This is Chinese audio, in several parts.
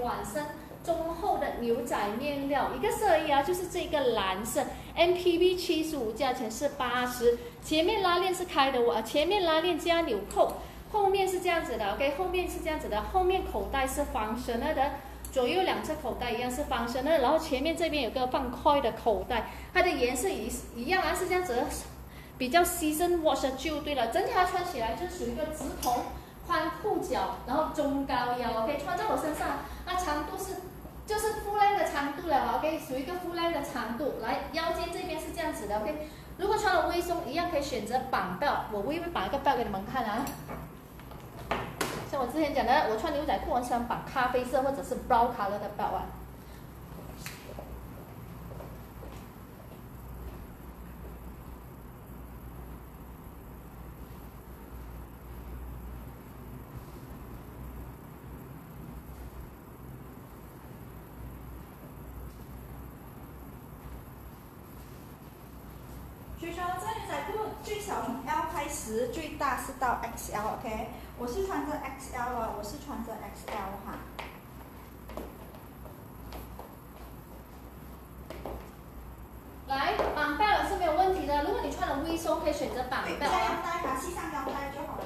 软身中厚的牛仔面料，一个色而已啊，就是这个蓝色，MPB 七十五，价钱是八十，前面拉链是开的，我前面拉链加纽扣，后面是这样子的，OK，后面是这样子的，后面口袋是方身的，左右两侧口袋一样是方身的，然后前面这边有个放 coin 的口袋，它的颜色一一样啊，是这样子。比较 season wash 就对了，整体它穿起来就属于一个直筒穿裤脚，然后中高腰，OK，穿在我身上，那长度是就是腹链的长度了，OK，属于一个腹链的长度。来，腰间这边是这样子的，OK，如果穿了微松一样可以选择绑带，我微微绑一个带给你们看啊。像我之前讲的，我穿牛仔裤我喜欢绑咖啡色或者是 brown color 的带啊。所以说，这牛仔裤最小从 L 开始，最大是到 XL，OK？我是穿着 XL 啊，我是穿着 XL 哈。来，绑带了是没有问题的。如果你穿了微松，可以选择绑带。加腰带哈，系上腰带就好了。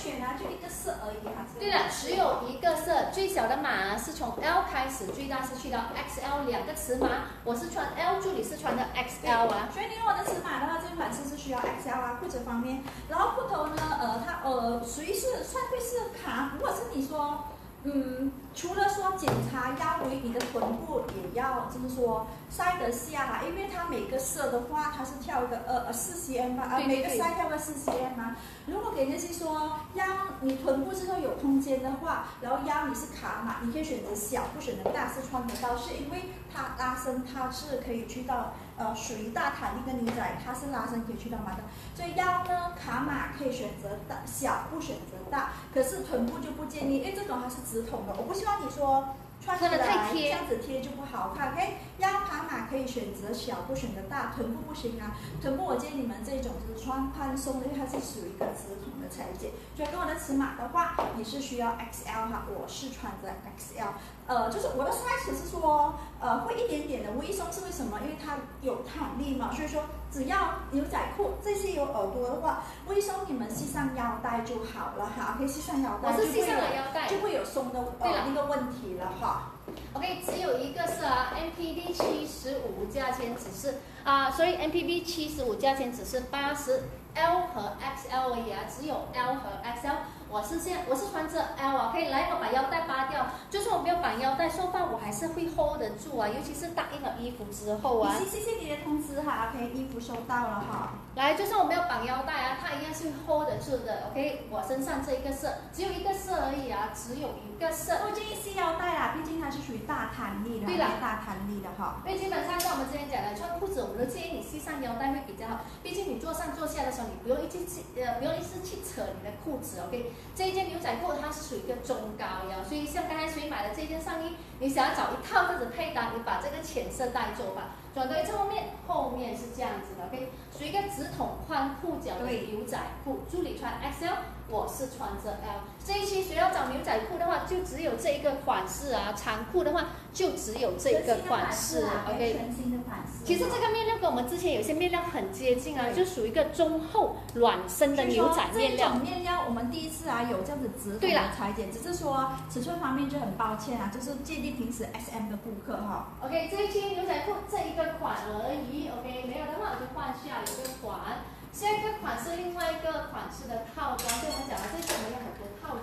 选啊，就一个色而已哈。对了，只有一个色，最小的码是从 L 开始，最大是去到 XL 两个尺码。我是穿 L，助理是穿的 XL 啊。所以你我的尺码的话，这款式是需要 XL 啊，裤子方面。然后裤头呢，呃，它呃属于是算会是卡。如果是你说。嗯，除了说检查腰围，你的臀部也要，就是说塞得下，因为它每个色的话，它是跳个呃呃四 cm 嘛，啊每个塞跳个四 cm 嘛。如果给那些说腰，你臀部是说有空间的话，然后腰你是卡码，你可以选择小，不选择大，是穿得到，是因为它拉伸它是可以去到。呃，属于大弹力跟牛仔，它是拉伸可以去到码的，所以腰呢卡码可以选择大小，不选择大，可是臀部就不建议，因为这种它是直筒的，我不希望你说穿起来这样子贴就不好看，OK？腰盘码可以选择小，不选择大，臀部不行啊，臀部我建议你们这种就是穿宽松的，因为它是属于一个直筒的裁剪，所以跟我的尺码的话，你是需要 XL 哈，我是穿着 XL。呃，就是我的 size 是说，呃，会一点点的微松是为什么？因为它有弹力嘛，所以说只要牛仔裤这些有耳朵的话，微松你们系上腰带就好了哈，可以系上腰带，我是系上了腰带，就会有松的呃那个问题了哈。OK，只有一个是啊，MPB 七十五，价钱只是啊，所以 MPB 七十五价钱只是八十，L 和 XL 而已啊，只有 L 和 XL。我是现我是穿着 L 啊，可以来我把腰带扒掉，就算我没有绑腰带，说话我还是会 hold 得住啊，尤其是答应了衣服之后啊。谢谢你的通知哈，OK，衣服收到了哈。来，就算我没有绑腰带啊，它一样是 hold 得住的，OK。我身上这一个色只有一个色而已啊，只有一个色。我建议系腰带啦，毕竟它是属于大弹力的，对啦，大弹力的哈。因为基本上像我们之前讲的，穿裤子我们都建议你系上腰带会比较好，毕竟你坐上坐下的时候，你不用一直去呃不用一直去扯你的裤子，OK。这一件牛仔裤它是属于一个中高腰，所以像刚才谁买的这件上衣，你想要找一套这样子配搭，你把这个浅色带走吧。转到侧面，后面是这样子的，OK，属于一个直筒宽裤脚的牛仔裤。助理穿 XL，我是穿着 L。这一期谁要找牛仔裤的话，就只有这一个款式啊。长裤的话，就只有这个款式，OK。全新的款式。其实这个面料跟我们之前有些面料很接近啊，就属于一个中厚软身的牛仔面料。这种面料我们第一次啊有这样子直筒的裁剪，只是说尺寸方面就很抱歉啊，就是建议平时 SM 的顾客哈。OK，这一期牛仔裤这一个。款而已，OK，没有的话我就换下一个款。下一个款是另外一个款式的套装，就我们讲了，这次我们有很多套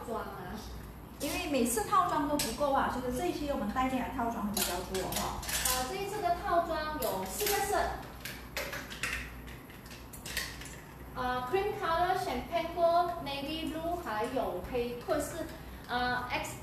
每次套装都不够啊，所以这一期我们带进来套装会比较多哈。啊，这一次的套装有四个色，啊，cream color、champagne gold、navy blue，还有黑，或是啊 X。